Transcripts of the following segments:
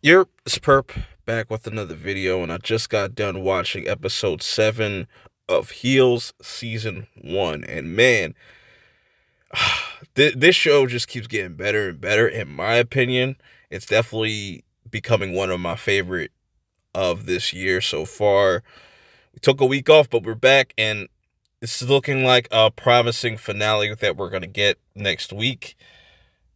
You're Purp back with another video, and I just got done watching episode 7 of Heels Season 1. And man, this show just keeps getting better and better, in my opinion. It's definitely becoming one of my favorite of this year so far. We took a week off, but we're back, and it's looking like a promising finale that we're going to get next week.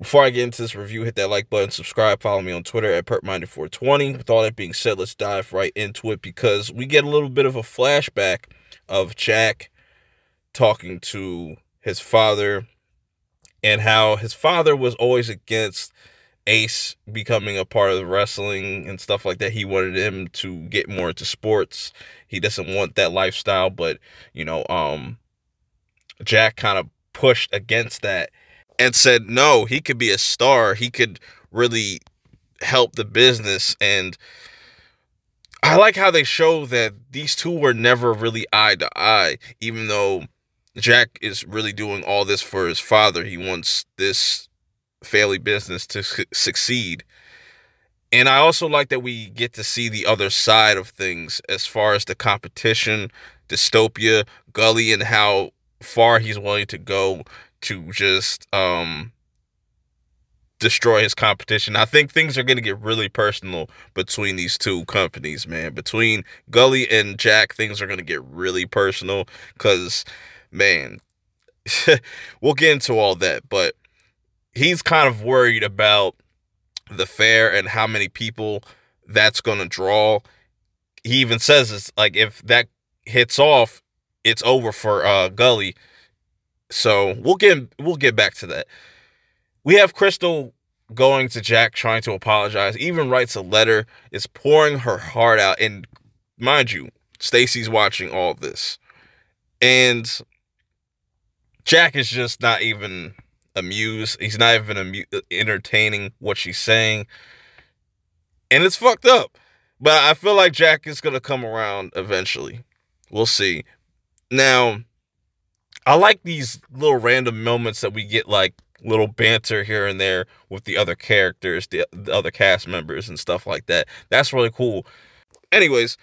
Before I get into this review, hit that like button, subscribe, follow me on Twitter at PurpMinded420. With all that being said, let's dive right into it because we get a little bit of a flashback of Jack talking to his father and how his father was always against Ace becoming a part of the wrestling and stuff like that. He wanted him to get more into sports. He doesn't want that lifestyle, but you know, um Jack kind of pushed against that and said no, he could be a star. He could really help the business. And I like how they show that these two were never really eye to eye, even though Jack is really doing all this for his father. He wants this family business to su succeed. And I also like that we get to see the other side of things as far as the competition, dystopia, Gully, and how far he's willing to go to just um destroy his competition. I think things are going to get really personal between these two companies, man. Between Gully and Jack, things are going to get really personal cuz man, we'll get into all that, but he's kind of worried about the fair and how many people that's going to draw. He even says it's like if that hits off, it's over for uh Gully so we'll get we'll get back to that. We have Crystal going to Jack trying to apologize, even writes a letter, is pouring her heart out. And mind you, Staci's watching all this. And Jack is just not even amused. He's not even amu- entertaining what she's saying. And it's fucked up. But I feel like Jack is going to come around eventually. We'll see. Now, I like these little random moments that we get like little banter here and there with the other characters, the, the other cast members and stuff like that. That's really cool. Anyways,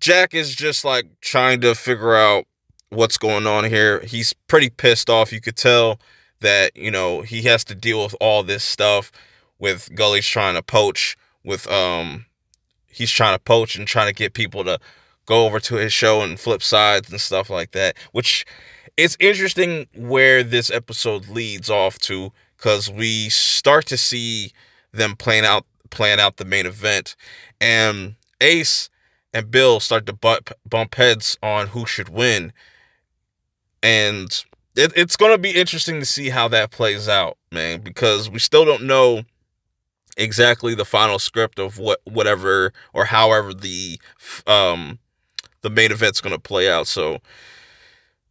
Jack is just like trying to figure out what's going on here. He's pretty pissed off. You could tell that, you know, he has to deal with all this stuff with Gully's trying to poach with um he's trying to poach and trying to get people to go over to his show and flip sides and stuff like that, which it's interesting where this episode leads off to because we start to see them playing out playing out the main event. And ace and bill start to butt, bump heads on who should win. And it, it's going to be interesting to see how that plays out man because we still don't know exactly the final script of what whatever or however the um the main event's going to play out. So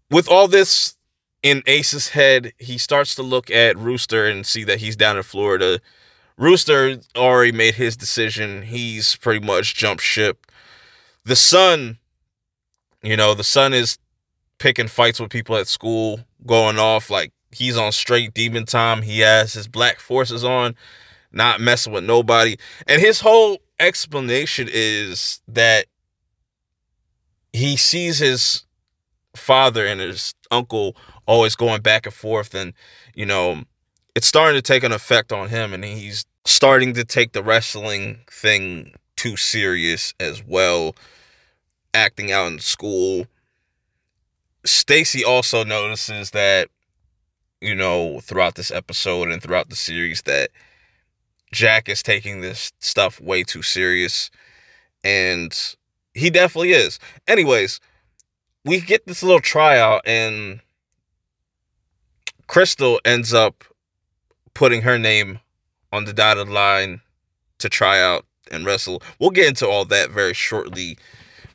with all this in Ace's head, he starts to look at Rooster and see that he's down in Florida. Rooster already made his decision. He's pretty much jumped ship. The son, you know, the son is picking fights with people at school, going off like he's on straight demon time. He has his black forces on, not messing with nobody. And his whole explanation is that he sees his father and his uncle always going back and forth and you know it's starting to take an effect on him and he's starting to take the wrestling thing too serious as well acting out in school. Staci also notices that you know throughout this episode and throughout the series that Jack is taking this stuff way too serious and he definitely is. Anyways we get this little tryout and Crystal ends up putting her name on the dotted line to try out and wrestle. We'll get into all that very shortly,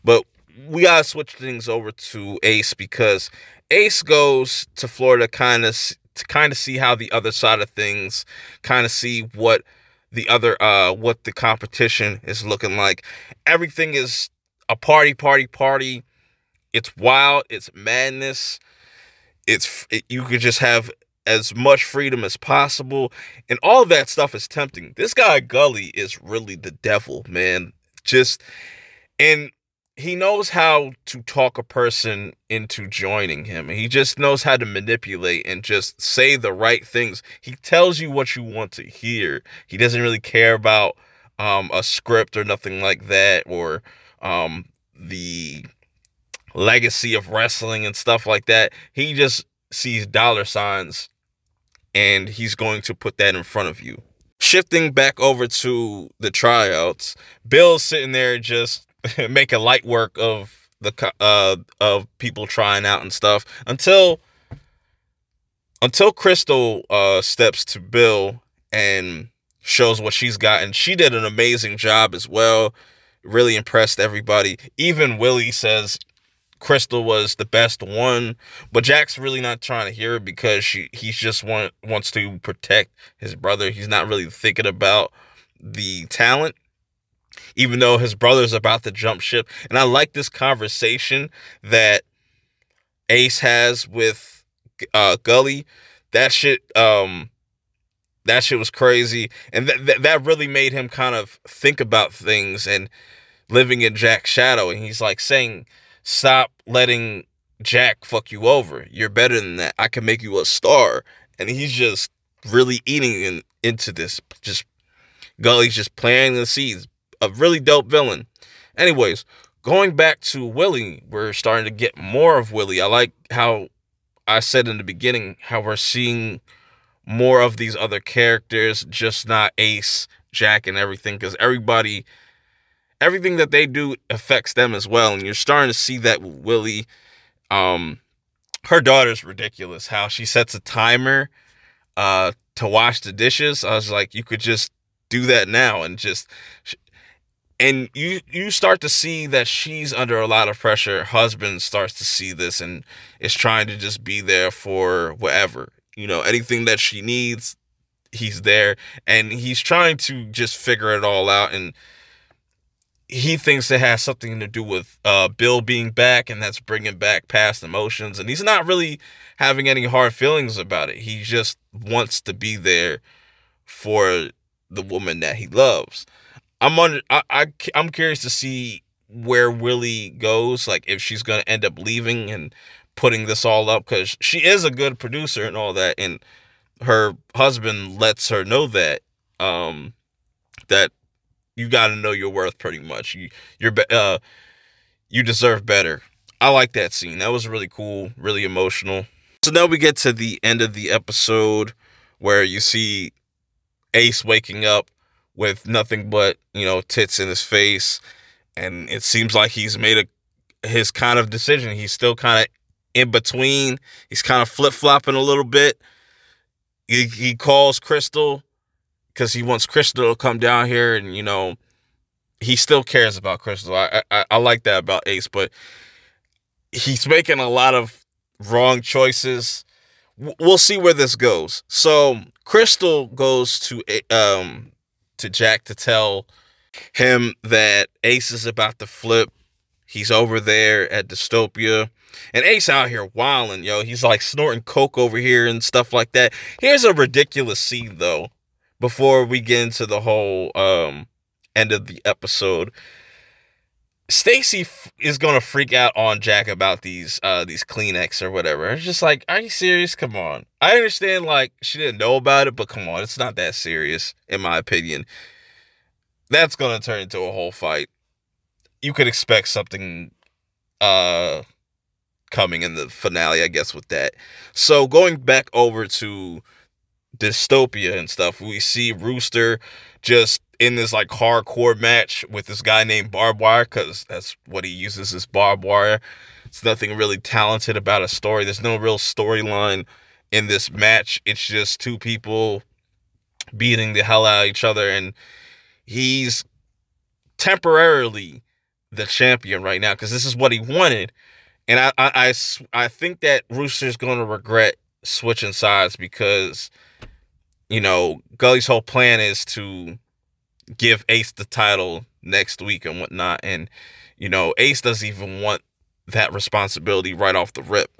but we gotta switch things over to Ace because Ace goes to Florida kind of to kind of see how the other side of things, kind of see what the other uh what the competition is looking like. Everything is a party, party, party. It's wild. It's madness. It's it, you could just have as much freedom as possible. And all that stuff is tempting. This guy, Gully, is really the devil, man. Just, and he knows how to talk a person into joining him. He just knows how to manipulate and just say the right things. He tells you what you want to hear. He doesn't really care about um, a script or nothing like that or um, the legacy of wrestling and stuff like that. He just sees dollar signs and he's going to put that in front of you. Shifting back over to the tryouts, Bill's sitting there just making light work of the uh of people trying out and stuff until until Crystal uh steps to Bill and shows what she's got and she did an amazing job as well. Really impressed everybody. Even Willie says Crystal was the best one, but Jack's really not trying to hear it because she he's just want wants to protect his brother. He's not really thinking about the talent, even though his brother's about to jump ship. And I like this conversation that Ace has with uh, Gully. That shit, um, that shit was crazy, and that th- that really made him kind of think about things and living in Jack's shadow. And he's like saying Stop letting Jack fuck you over. You're better than that. I can make you a star. And he's just really eating in, into this. Just Gully's just planting the seeds. A really dope villain. Anyways, going back to Willie, we're starting to get more of Willie. I like how I said in the beginning how we're seeing more of these other characters, just not Ace, Jack, and everything, because everybody everything that they do affects them as well. And you're starting to see that with Willie. Um, her daughter's ridiculous. How she sets a timer uh, to wash the dishes. I was like, you could just do that now and just. And you you start to see that she's under a lot of pressure. Husband starts to see this and is trying to just be there for whatever you know anything that she needs. He's there and he's trying to just figure it all out and he thinks it has something to do with uh, Bill being back, and that's bringing back past emotions. And he's not really having any hard feelings about it. He just wants to be there for the woman that he loves. I'm on. I, I I'm curious to see where Willie goes. Like if she's gonna end up leaving and putting this all up because she is a good producer and all that, and her husband lets her know that. Um, that you got to know your worth pretty much. You you're uh you deserve better. I like that scene. That was really cool, really emotional. So now we get to the end of the episode where you see Ace waking up with nothing but, you know, tits in his face and it seems like he's made a his kind of decision. He's still kind of in between. He's kind of flip-flopping a little bit. He, he calls Crystal because he wants Crystal to come down here, and you know, he still cares about Crystal. I, I I like that about Ace, but he's making a lot of wrong choices. We'll see where this goes. So Crystal goes to um to Jack to tell him that Ace is about to flip. He's over there at Dystopia. And Ace out here wilding, yo. He's like snorting coke over here and stuff like that. Here's a ridiculous scene though before we get into the whole um end of the episode Staci f- is gonna freak out on Jack about these uh these Kleenex or whatever. It's just like, are you serious? Come on. I understand like she didn't know about it, but come on, it's not that serious, in my opinion. That's gonna turn into a whole fight. You could expect something uh coming in the finale, I guess, with that. So going back over to dystopia and stuff. We see Rooster just in this like hardcore match with this guy named Barbed Wire because that's what he uses is barbed wire. It's nothing really talented about a story. There's no real storyline in this match. It's just two people beating the hell out of each other, and he's temporarily the champion right now because this is what he wanted. And I, I, I, I think that Rooster's going to regret switching sides because you know, Gully's whole plan is to give Ace the title next week and whatnot. And, you know, Ace doesn't even want that responsibility right off the rip.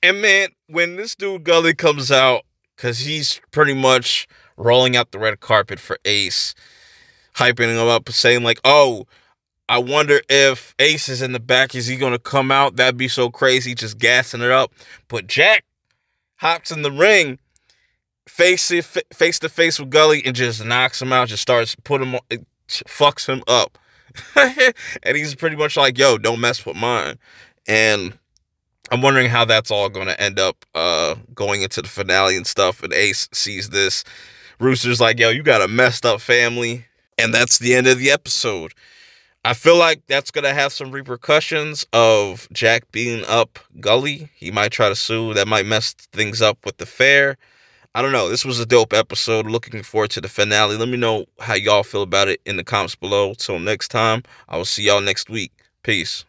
And man, when this dude Gully comes out, because he's pretty much rolling out the red carpet for Ace, hyping him up, saying, like, oh, I wonder if Ace is in the back. Is he going to come out? That'd be so crazy, just gassing it up. But Jack hops in the ring, face to face, to face with Gully, and just knocks him out, just starts put him, fucks him up. and he's pretty much like, yo, don't mess with mine. And I'm wondering how that's all going to end up uh, going into the finale and stuff. And Ace sees this. Rooster's like, yo, you got a messed up family. And that's the end of the episode. I feel like that's going to have some repercussions of Jack beating up Gully. He might try to sue. That might mess things up with the fair. I don't know. This was a dope episode. Looking forward to the finale. Let me know how y'all feel about it in the comments below. Till next time, I will see y'all next week. Peace.